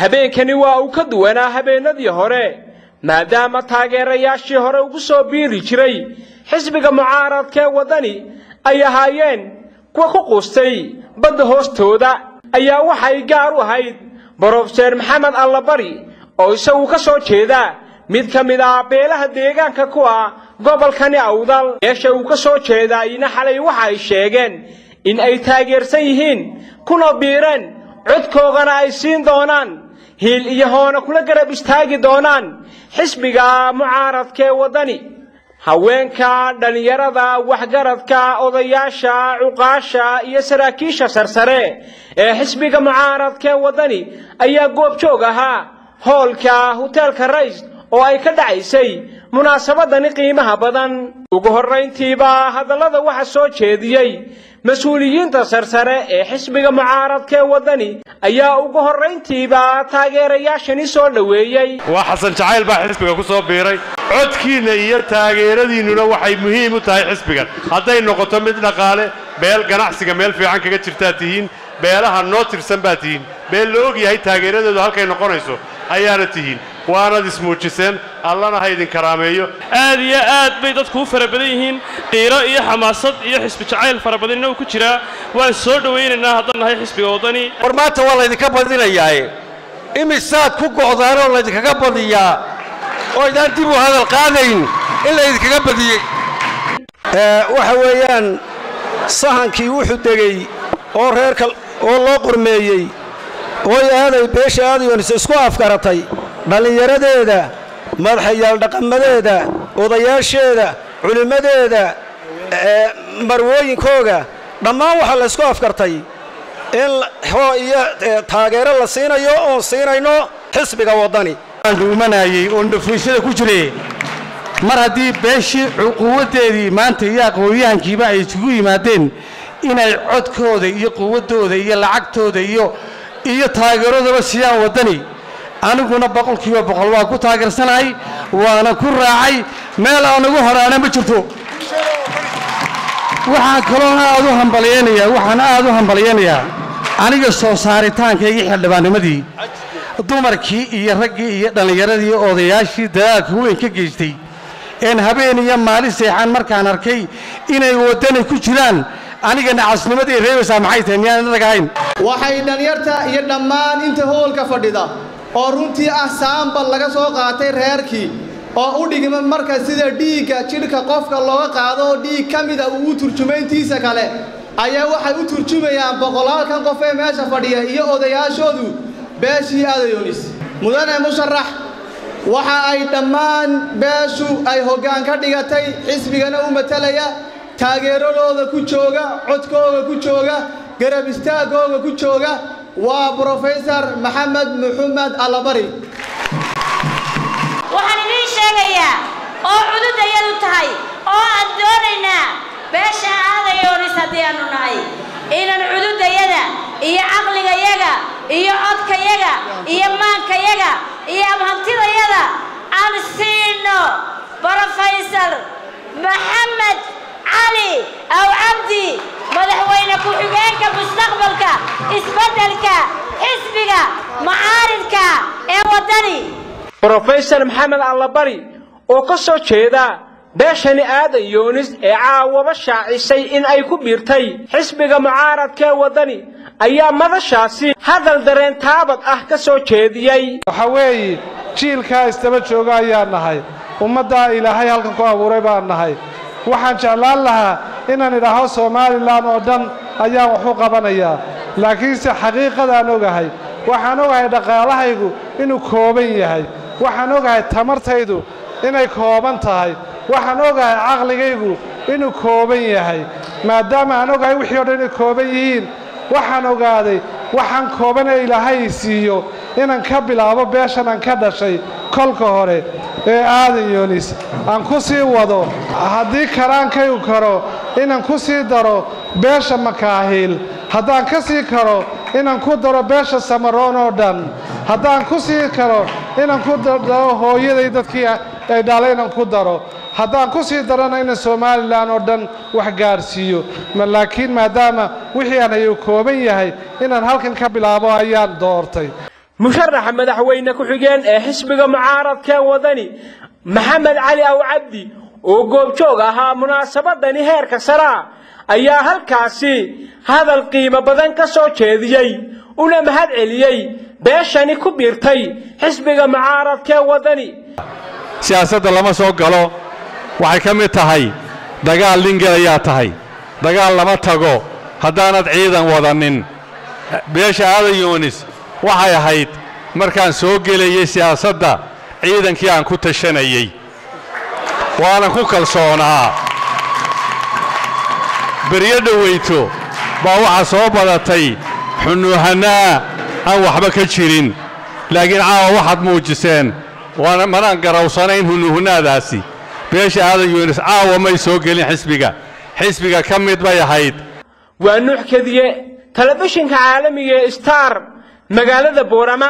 habeenkani waa uu ka duwanaa habeennadii hore maadaama taageerayaashii hore ugu soo biiri jiray xisbiga mucaaradkee waddani ay ahaayeen kuwa ku quustay badda hoostooda ayaa waxay gaar u ahayd brofeser maxamed allabari oo isagu ka soo jeeda mid ka mid ah beelaha deegaanka ku ah gobolkani awdal. Meesha uu ka soo jeedaayna xalay waxa ay sheegeen in ay taageersan yihiin kuna biireen codkoogana ay siin doonaan hiil iyo hoona kula garab istaagi doonaan. Xisbiga mucaaradkee waddani haweenka dhallinyarada waxgaradka odayaasha cuqaasha iyo saraakiisha sarsare ee xisbiga mucaaradkee waddani ayaa goobjoog ahaa. Hoolka hoteelka rays oo ay ka dhacaysay munaasabadani qiimaha badan. Ugu horrayntiiba hadallada waxa soo jeediyey mas'uuliyiinta sarsare ee xisbiga mucaaradkee waddani ayaa ugu horrayntiiba taageerayaashani soo dhoweeyey. Waa xasan jacayl baa xisbiga ku soo biiray. Codkiinna iyo taageeradiinnuna waxay muhiim u tahay xisbigan. Hadday noqoto mid dhaqaale beel ganacsiga meel fiican kaga jirtaa tihiin beelaha noo tirsan baa tihiin beel la og yahay taageeradeedu halkay noqonayso ayaana tihiin waanad ismuujiseen allana ha idin karaameeyo. Aad iyo aad bay dadku u fara badan yihiin. Qiiro iyo xamaasad iyo xisbi jacayl fara badanina uu ku jiraa waan soo dhowaynaynaa haddaan nahay xisbiga waddani. War maanta waa laydinka badinayaaye imisaad ku go'daan oo laydinkaga badiyaa. Oo idaan dib u hadal qaadayn in laydinkaga badiyey. Waxa weeyaan sahankii wuxuu degey oo reerka oo loo qormeeyey ooy aaday beesha aadayoonise isku afgaratay dhallinyaradeeda madaxayaal dhaqamadeeda odayaasheeda culimmadeeda marwooyinkooga dhammaan waxaa laysku afgartay in hoo iyo taageero la siinayo oon siinayno xisbiga waddani. Dhuumanayey oon dhafuysada ku jire mar haddii beeshii quwaddeedii maanta iyo aqoonyahankiiba ay isugu yimaadeen inay codkooda iyo quwaddooda iyo lacagtooda iyo iyo taageeradaba siiyaan waddani aniguna boqolkiiba boqol waa ku taageersanahay waana ku raacay. Meel aan ugu horaana ma jirto. Waxaan kaloona aad u hambalyaynayaa waxaan aad u hambalyaynayaa. Aniga soo saaritaankaygii xildhibaannimadii dumarkii iyo raggii iyo dhallinyaradii odayaashii dagaalka weyn ka geystay. Een habeen iyo maalin seexaan markaan arkay inay waddani ku jiraan aniga nacasnimadii reebaysaa maxay tahay miyaan adag ahayn? Waxay dhallinyarta iyo dhammaan inta hoolka fadhida oo runtii ah saambal laga soo qaatay reerkii oo u dhigma marka sida dhiigga jidhka qofka looga qaado oo dhiig ka mida uu u turjumayntiisa kale ayaa waxay u turjumayaan boqolaalkan qof ee meesha fadhiya iyo odayaashoodu beeshii aadayoonis mudane musharax waxa ay dhammaan beeshu ay hoggaan ka dhigatay xisbigana u matalaya taageeradooda ku jooga codkooga ku jooga garab istaagooga ku jooga waa brofesor maxamed muxamed allabari waxaan idiin sheegayaa oo cududayadu tahay oo aan doonaynaa beesha aadayoonis haddii aanu nahay. Inaan cududayada iyo caqligayaga iyo codkayaga iyo maankayaga iyo abhantidayada aan siino. Brofesor maxamed cali aw cabdi madaxweyne ku-xigeenka mustaqbalka xisbiga macaaridka ee waddani brofesor maxamed allabari oo ka soo jeeda beeshani aadan yoonis ee caawaba shaacisay in ay ku biirtay xisbiga mucaaradkee waddani ayaa madashaasi hadal dareen taabad ah ka soo jeediyey waxa weeye jiilkaa istaba jooga ayaan nahay. Ummaddaa ilaahay halkan ku abuuray baan nahay. Waxaan jeclaan lahaa inaan idhaaho somalilan oo dhan ayaan wax u qabanayaa. Laakiinse xaqiiqadaan ogahay waxaan ogahay dhaqaalahaygu inuu kooban yahay. Waxaan ogahay tamartaydu inay kooban tahay. Waxaan ogahay caqligaygu inuu kooban yahay. Maadaama aan ogahay wixii o dhan inay kooban yihiin waxaan ogaaday waxaan kooban ee ilaahay siiyo inaan ka bilaabo beeshan aan ka dhashay kolka hore ee aadan yoonis aan ku sii wado haddii karaankaygu karo inaan ku sii daro beesha makaahiil haddaan ka sii karo inaan ku daro beesha samaroon oo dhan. Haddaan ku sii karo inaan ku daro hooyaday dadkii ay dhalay inaan ku daro. Haddaan ku sii darana inaan somalilan oo dhan wax gaadhsiiyo laakiin maadaama wixii aan ayuu kooban yahay inaan halkan ka bilaabo ayaan doortay. Musharaxa madaxweyne ku-xigeen ee xisbiga mucaaradkee wadani maxamed cali aw cabdi oo goobjoog ahaa munaasabadani heerka saraa ayaa halkaasi hadal qiimo badan ka soo jeediyey una mahad celiyey beeshani ku biirtay xisbiga mucaaradkee wadani. Siyaasadda lama soo galo waxay ka mid tahay dagaal lingelayaa tahay dagaal lama tago haddaanad ciidan wadanin. Beesha aadan yoonis waxay ahayd markaan soo gelayey siyaasadda ciidankii aan ku tashanayey. Waanan ku kalsoonaa beryo dhowayto baa waxaa soo badatay xunuuhannaa aan waxba ka jirin. Laakiin caawa waxaad muujiseen waana manaan garawsanayn hunuuhunnaadaasi beesha aadan yoonis caawa may soo gelin xisbiga. Xisbiga ka mid bay ahayd. Waa nuux kadiye telefishinka caalamiga ee star magaalada boorama